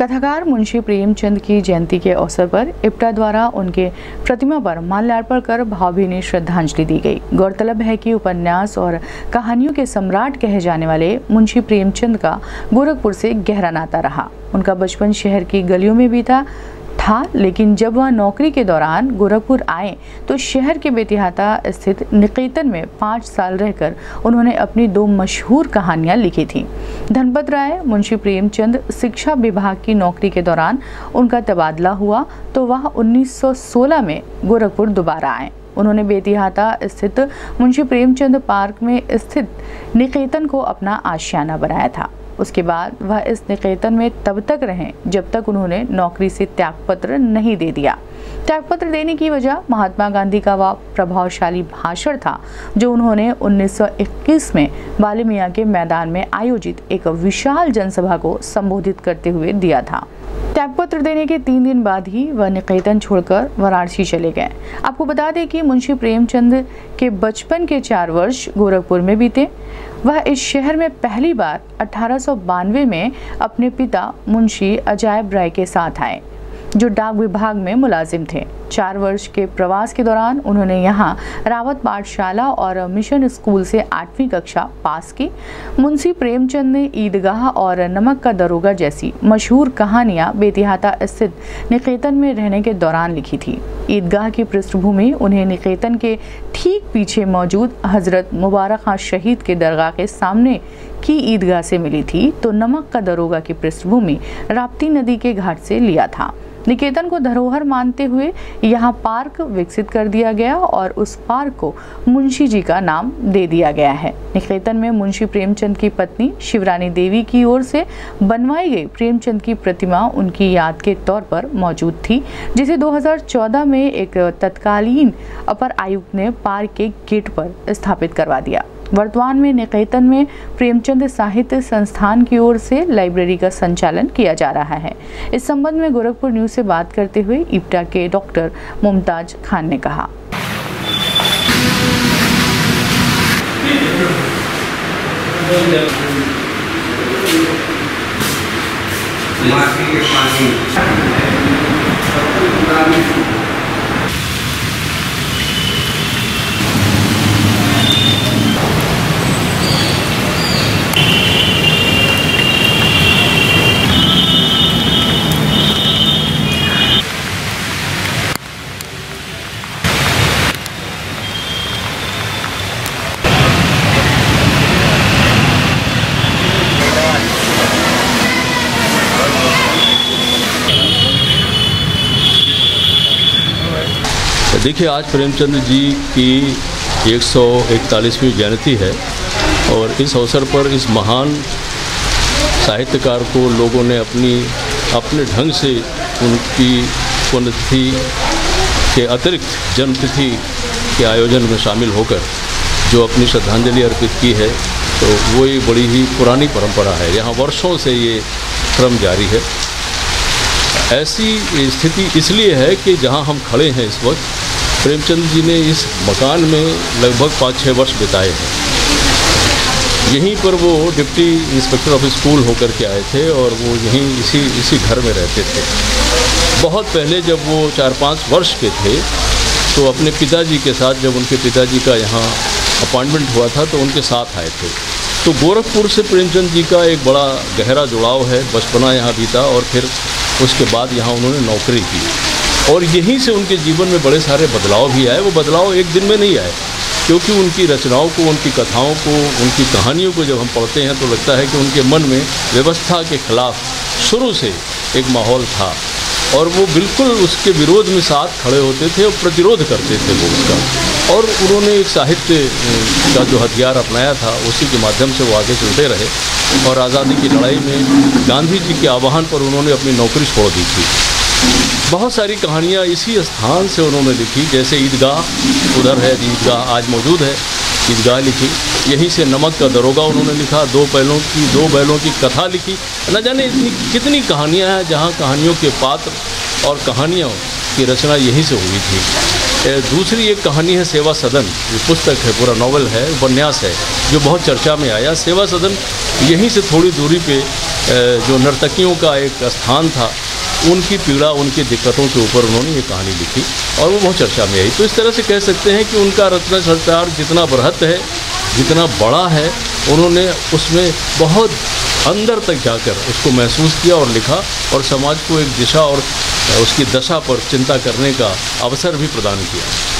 कथाकार मुंशी प्रेमचंद की जयंती के अवसर पर इप्टा द्वारा उनके प्रतिमा पर माल्यार्पण कर भावभीनी श्रद्धांजलि दी गई। गौरतलब है कि उपन्यास और कहानियों के सम्राट कहे जाने वाले मुंशी प्रेमचंद का गोरखपुर से गहरा नाता रहा। उनका बचपन शहर की गलियों में बीता था, लेकिन जब वह नौकरी के दौरान गोरखपुर आए तो शहर के बेतिहाता स्थित निकेतन में पाँच साल रहकर उन्होंने अपनी दो मशहूर कहानियाँ लिखी थीं। धनपत राय, मुंशी प्रेमचंद, शिक्षा विभाग की नौकरी के दौरान उनका तबादला हुआ तो वह 1916 में गोरखपुर दोबारा आए। उन्होंने बेतिहाता स्थित मुंशी प्रेमचंद पार्क में स्थित निकेतन को अपना आशियाना बनाया था। उसके बाद वह इस निकेतन में तब तक रहे जब तक उन्होंने नौकरी से त्यागपत्र नहीं दे दिया। त्यागपत्र देने की वजह महात्मा गांधी का वह प्रभावशाली भाषण था, जो उन्होंने 1921 में बाली मियाँ के मैदान में आयोजित एक विशाल जनसभा को संबोधित करते हुए दिया था। त्यागपत्र देने के तीन दिन बाद ही वह निकेतन छोड़कर वाराणसी चले गए। आपको बता दें कि मुंशी प्रेमचंद के बचपन के चार वर्ष गोरखपुर में बीते। वह इस शहर में पहली बार अठारह सौ बानवे में अपने पिता मुंशी अजायब राय के साथ आए। जो डाक विभाग में मुलाजिम थे। चार वर्ष के प्रवास के दौरान उन्होंने यहाँ रावत पाठशाला और मिशन स्कूल से आठवीं कक्षा पास की। मुंशी प्रेमचंद ने ईदगाह और नमक का दरोगा जैसी मशहूर कहानियाँ बेतिहाता स्थित निकेतन में रहने के दौरान लिखी थी। ईदगाह की पृष्ठभूमि उन्हें निकेतन के ठीक पीछे मौजूद हज़रत मुबारक खां शहीद के दरगाह के सामने की ईदगाह से मिली थी तो नमक का दरोगा की पृष्ठभूमि राप्ती नदी के घाट से लिया था। निकेतन को धरोहर मानते हुए यहाँ पार्क विकसित कर दिया गया और उस पार्क को मुंशी जी का नाम दे दिया गया है। निकेतन में मुंशी प्रेमचंद की पत्नी शिवरानी देवी की ओर से बनवाई गई प्रेमचंद की प्रतिमा उनकी याद के तौर पर मौजूद थी, जिसे 2014 में एक तत्कालीन अपर आयुक्त ने पार्क के गेट पर स्थापित करवा दिया। वर्तमान में निकेतन में प्रेमचंद साहित्य संस्थान की ओर से लाइब्रेरी का संचालन किया जा रहा है। इस संबंध में गोरखपुर न्यूज़ से बात करते हुए इप्टा के डॉक्टर मुमताज़ खान ने कहा। माटी के पानी। देखिए, आज प्रेमचंद जी की 141वीं जयंती है और इस अवसर पर इस महान साहित्यकार को लोगों ने अपनी, अपने ढंग से उनकी पुण्यतिथि के अतिरिक्त जन्मतिथि के आयोजन में शामिल होकर जो अपनी श्रद्धांजलि अर्पित की है तो वो एक बड़ी ही पुरानी परंपरा है। यहाँ वर्षों से ये क्रम जारी है। ऐसी स्थिति इसलिए है कि जहाँ हम खड़े हैं इस वक्त प्रेमचंद जी ने इस मकान में लगभग पाँच छः वर्ष बिताए हैं। यहीं पर वो डिप्टी इंस्पेक्टर ऑफ़ स्कूल होकर के आए थे और वो यहीं इसी इसी घर में रहते थे। बहुत पहले जब वो चार पाँच वर्ष के थे तो अपने पिताजी के साथ जब उनके पिताजी का यहाँ अपॉइंटमेंट हुआ था तो उनके साथ आए थे। तो गोरखपुर से प्रेमचंद जी का एक बड़ा गहरा जुड़ाव है, बचपना यहाँ बीता और फिर उसके बाद यहाँ उन्होंने नौकरी की। और यहीं से उनके जीवन में बड़े सारे बदलाव भी आए। वो बदलाव एक दिन में नहीं आए, क्योंकि उनकी रचनाओं को, उनकी कथाओं को, उनकी कहानियों को जब हम पढ़ते हैं तो लगता है कि उनके मन में व्यवस्था के खिलाफ शुरू से एक माहौल था और वो बिल्कुल उसके विरोध में साथ खड़े होते थे और प्रतिरोध करते थे वो उसका। और उन्होंने एक साहित्य का जो हथियार अपनाया था, उसी के माध्यम से वो आगे चलते रहे और आज़ादी की लड़ाई में गांधी जी के आह्वान पर उन्होंने अपनी नौकरी छोड़ दी थी। बहुत सारी कहानियाँ इसी स्थान से उन्होंने लिखी, जैसे ईदगाह, उधर है ईदगाह, आज मौजूद है, ईदगाह लिखी। यहीं से नमक का दरोगा उन्होंने लिखा, दो बैलों की, दो बैलों की कथा लिखी। न जाने इतनी, कितनी कहानियाँ हैं जहाँ कहानियों के पात्र और कहानियों की रचना यहीं से हुई थी। दूसरी एक कहानी है सेवा सदन, ये पुस्तक है, पूरा नावल है, उपन्यास है, जो बहुत चर्चा में आया। सेवा सदन यहीं से थोड़ी दूरी पे जो नर्तकियों का एक स्थान था उनकी पीड़ा, उनकी दिक्कतों के ऊपर उन्होंने ये कहानी लिखी और वो बहुत चर्चा में आई। तो इस तरह से कह सकते हैं कि उनका रत्न सरकार जितना बृहत है, जितना बड़ा है, उन्होंने उसमें बहुत अंदर तक जाकर उसको महसूस किया और लिखा और समाज को एक दिशा और उसकी दशा पर चिंता करने का अवसर भी प्रदान किया।